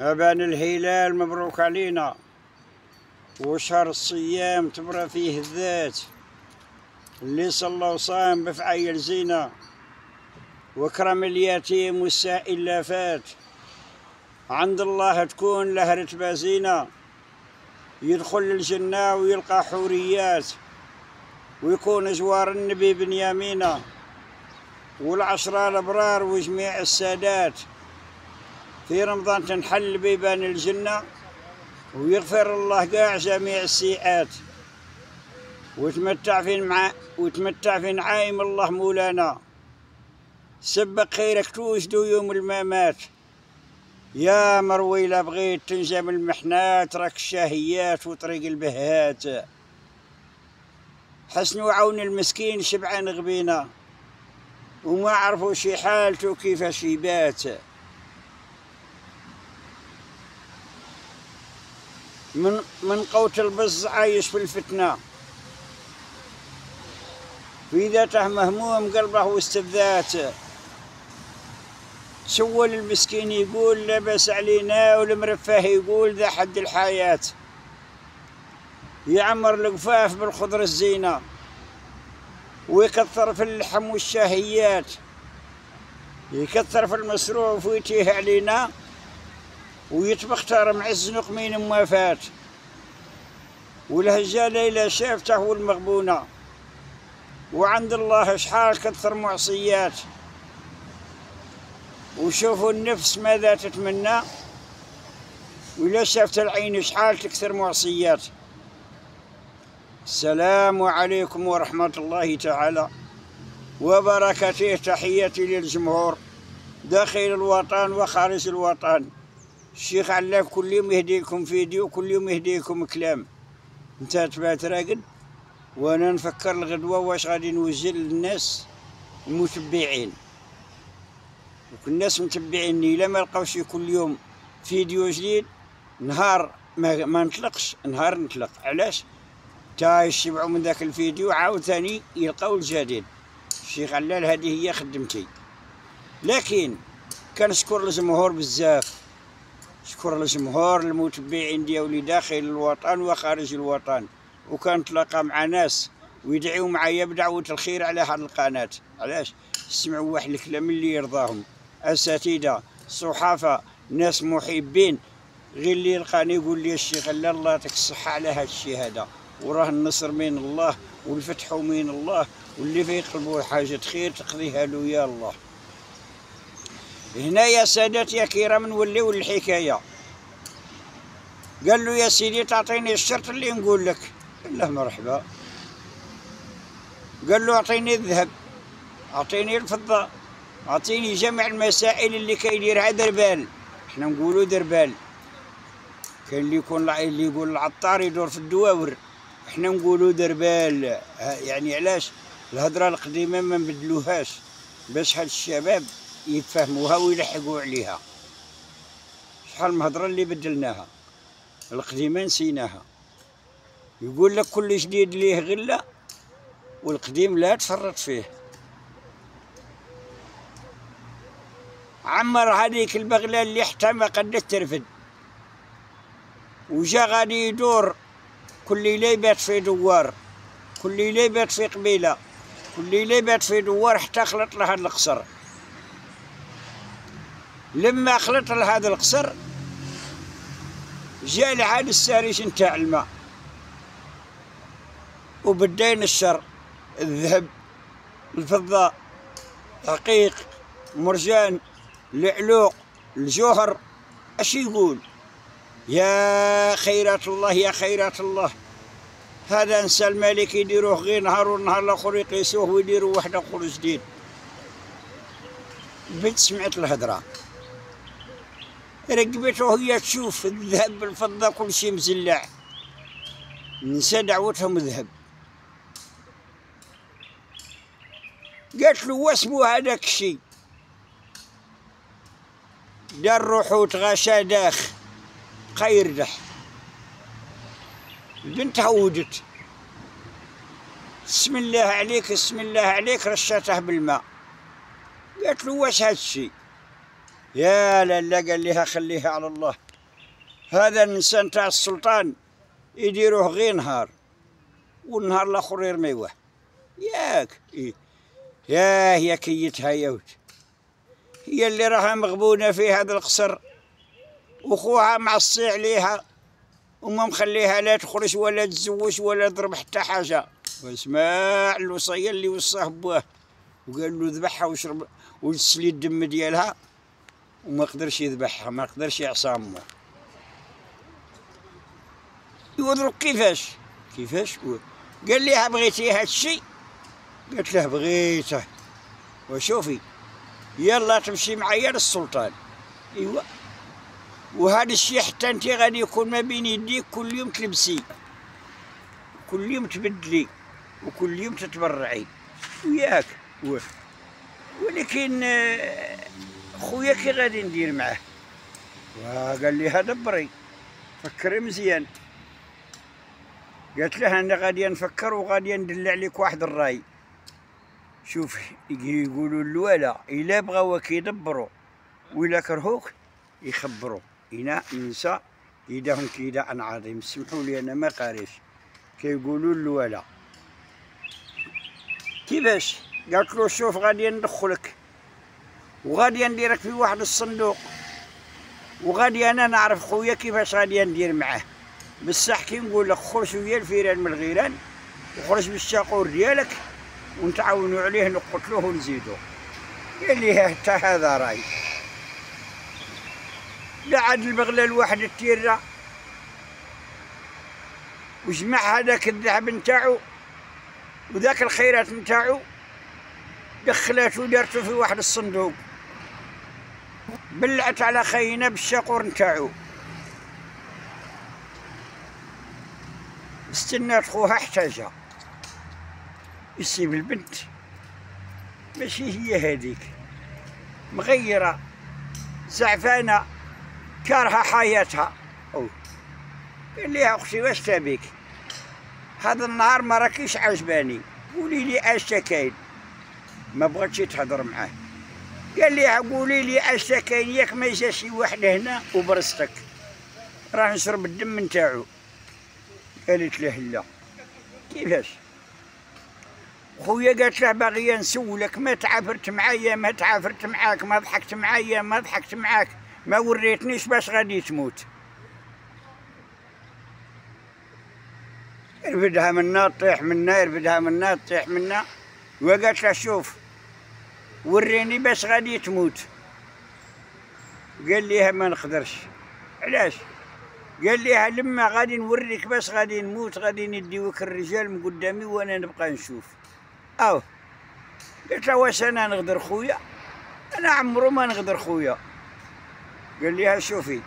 أبان الهلال مبروك علينا. وشهر الصيام تبرى فيه الذات. اللي صلى وصام بفعيل زينة وكرم اليتيم والسائل لا فات. عند الله تكون له رتبة زينة. يدخل الجنة ويلقى حوريات. ويكون جوار النبي بن يمينة والعشرة الأبرار وجميع السادات. في رمضان تنحل بيبان الجنة ويغفر الله قاع جميع السيئات. وتمتع في مع وتمتع في نعايم الله مولانا. سبق خيرك توجدوا يوم الممات. يا مروي لا بغيت تنجم المحنات راك الشهيات وطريق البهات. حسن وعون المسكين شبعان غبينا. وما عرفوا شي حالته كيفاش يبات من من قوت البز عايش في الفتنة. في ذاته مهموم قلبه واستبذات سول المسكين يقول لبس علينا والمرفه يقول ذا حد الحياة. يعمر القفاف بالخضر الزينة. ويكثر في اللحم والشهيات يكثر في المصروف ويتيه علينا. ويطبخ ترى معز نقمين موافات. والهجة ليلة شافته والمغبونة وعند الله شحال كثر معصيات. وشوفوا النفس ماذا تتمنى. ولا شافت العين شحال تكثر معصيات. السلام عليكم ورحمة الله تعالى. وبركاته تحياتي للجمهور. داخل الوطن وخارج الوطن. الشيخ علاف كل يوم يهديكم فيديو كل يوم يهديكم كلام. انت تبات راقد؟ وأنا نفكر الغدوة واش غادي نوجه للناس المتبعين. الناس متبعيني إلا ما لقاوش كل يوم فيديو جديد نهار ما, ما نطلقش نهار نطلق. علاش؟ تا يشبعوا من ذاك الفيديو عاود ثاني يلقاو الجديد. الشيخ علال هذه هي خدمتي. لكن كنشكر الجمهور بزاف. شكر الجمهور المتبعين ديالي داخل الوطن وخارج الوطن. وكنتلاقى مع ناس ويدعيو معايا بدعوة الخير على هذه القناة. علاش؟ يسمعوا واحد الكلام اللي يرضاهم. أساتذة صحافة ناس محبين. غير اللي يلقاني يقول لي الشيخ لا الله يعطيك الصحة على هذا الشيء هذا. وراه النصر من الله والفتح من الله واللي في قلبه حاجة خير تقضيها له يا الله. هنا يا سادات يا كرام نوليو الحكاية. قال له يا سيدي تعطيني الشرط اللي نقول لك. قال له مرحبا. قال له أعطيني الذهب أعطيني الفضة أعطيني جمع المسائل اللي كيديرها دربال. إحنا نقولوا دربال. كاين اللي يكون اللي يقول العطار يدور في الدواور. إحنا نقولوا دربال. يعني علاش؟ الهضرة القديمة ما نبدلوهاش. باش هاد الشباب يتفهموها ويلحقوا عليها. شحال من هضرة اللي بدلناها. القديمة نسيناها. يقول لك كل جديد ليه غله والقديم لا تفرط فيه. عمر هذيك البغلة اللي حتى ما قدت ترفد. وجا غادي يدور. كل ليلة يبات في دوار. كل ليلة يبات في قبيلة. كل ليلة يبات في دوار حتى خلط له هذا القصر. لما خلط له هذا القصر جا لعاد الساريش نتاع الماء. وبدين الشر الذهب الفضة رقيق مرجان العلوق الجوهر. أش يقول؟ يا خيرات الله يا خيرات الله. هذا انسى الملك يديروه غير نهار والنهار الآخر يقيسوه ويديروا واحد اخر جديد. بنت سمعت الهضره رقبته وهي تشوف الذهب بالفضة كل شيء مزلع. نسى دعوتهم ذهب قالت له واسمو هذاك الشيء. دار روحو تغاشى داخ. خير دح. البنت عودت بسم الله عليك بسم الله عليك رشاته بالماء. قالت له واش هاد الشي يا لا قال لها خليها على الله. هذا الإنسان تاع السلطان يديروه غير نهار والنهار الآخر يرميوه ياك إيه. يا هي كيتها يوت هي اللي راها مغبونة في هذا القصر وخوها معصي عليها وما مخليها لا تخرج ولا تزوج ولا تضرب حتى حاجة. واسمع الوصية اللي وصاه بواه وقال له ذبحها وشرب وتسلي الدم ديالها. وما قدرش يذبحها ما قدرش يعصى أمه. يضرب كيفاش؟ كيفاش؟ قال لها بغيتي هاد الشيء؟ قالت له بغيته. وشوفي يلا تمشي معايا للسلطان. إيوا. وهذا الشيء حتى انت غادي يكون ما بين يديك كل يوم تلبسي. كل يوم تبدلي. وكل يوم تتبرعي. وياك. ولكن آه، خويا كي غادي ندير معاه. وقال لي هذا بري فكري مزيان. قالت له أنا غادي نفكر وغادي ندل عليك واحد الرأي. شوف يقولوا الولا إلا بغاو كيدبروا ولا كرهوك يخبروا إنا إنسا إيدهم كيدا أنا عظيم سمحوا لي أنا ما قاريش. كيقولوا الولا. كيفاش؟ قالت له شوف غادي ندخلك. وغادي نديرك في واحد الصندوق. وغادي أنا نعرف خويا كيفاش غادي ندير معاه. بصح كي نقول لك خرج ويا الفيران من الغيران وخرج بالشاقور ديالك ونتعاونوا عليه نقتلوه ونزيدوه. قال لي حتى هذا راي لا عاد البغلة الواحد التيرة. وجمع هذاك الذهب نتاعو وذاك الخيرات نتاعو دخلته ودارته في واحد الصندوق. بلعت على خينا بالشاقور نتاعو. استنات خوها احتاجها يسيب البنت. ماشي هي هذيك. مغيرة. زعفانة. كارهة حياتها. أو. قال لي أختي واش تبيك؟ هذا النهار ما راكيش عجباني. قولي لي أش كاين؟ ما بغاتش تهضر معاه. قال لي قولي لي اش كاين ياك ما جا شي واحد هنا وبرصتك راه نشرب الدم نتاعو قالت له لا. كيفاش؟ خويا قالت له باغيه نسولك ما تعافرت معايا ما تعافرت معاك ما ضحكت معايا ما ضحكت معاك ما وريتنيش باش غادي تموت. يرفدها منا تطيح منا يرفدها منا تطيح منا. وقالت له شوف وريني باش غادي تموت. قال ليها ما نقدرش. علاش؟ قال ليها لما غادي نوريك باش غادي نموت غادي نديوك الرجال من قدامي وأنا نبقى نشوف. أو. قلت له واش أنا نقدر خويا؟ أنا عمرو ما نقدر خويا. قال ليها شوفي.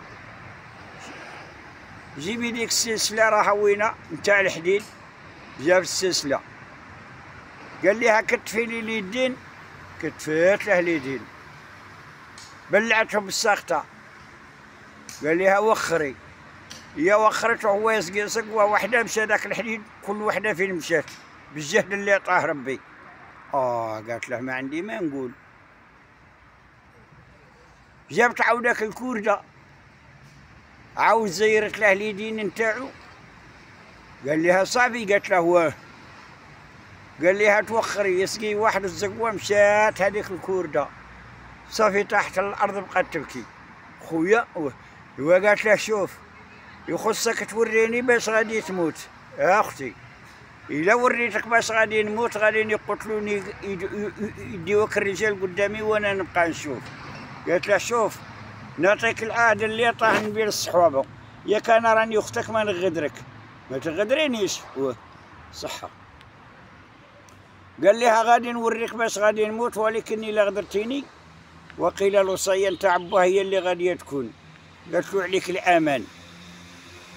جيبي ديك السلسلة راها وينة نتاع الحديد. جاب السلسلة. قال ليها كتفي لي اليدين. كتفات له اليدين. بلعتهم بالساخطة قال ليها وخري. هي وخرت وهو يسقي سقوة وحدة مشى ذاك الحديد كل وحدة فين مشات بالجهد اللي عطاه ربي. آه قالت له ما عندي ما نقول. جابت عودك الكوردة. عاود زيرت له اليدين نتاعو. قال لها صافي قالت له واه قال لها توخري يسقي واحد الزقوة مشات هذيك الكوردة. صافي تحت الأرض بقات تبكي. خويا وقالت له شوف يخصك توريني باش غادي تموت. يا أختي إلا وريتك باش غادي نموت غادي يقتلوني يديوك الرجال قدامي وأنا نبقى نشوف. قالت له شوف نعطيك العهد اللي طاح نبيل الصحوابه يا كان راني أختك ما نغدرك. ما تغدرينيش. صحة. قال لها غادي نوريك باش غادي نموت ولكن الا غدرتيني. وقيل الوصية نتاع هي اللي غادي تكون. قالت له عليك الأمان.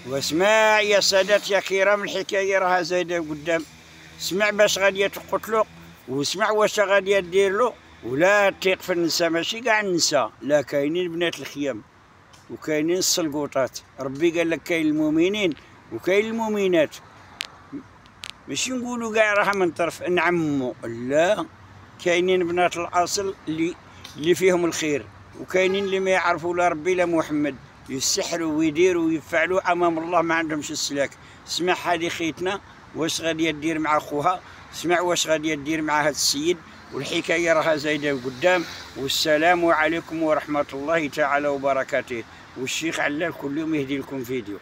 واسمع يا سادات يا كرام الحكاية راها زايدة قدام. اسمع باش غادي تقتلو واسمع واش غادي دير له. ولا تيق في النساء ماشي كاع النساء لا كاينين بنات الخيام. وكاينين السلقوطات. ربي قال لك كاين المؤمنين وكاين المؤمنات. ماشي نقولوا كاع راها من طرف نعمو لا كاينين بنات الأصل اللي اللي فيهم الخير وكاينين اللي ما يعرفوا لا ربي لا محمد يسحروا ويديروا ويفعلوا أمام الله ما عندهمش السلاك. اسمع هذه خيتنا واش غادي دير مع خوها اسمع واش غادي دير مع هذا السيد. والحكاية راها زايدة قدام. والسلام عليكم ورحمة الله تعالى وبركاته. والشيخ علال كل يوم يهدي لكم فيديو.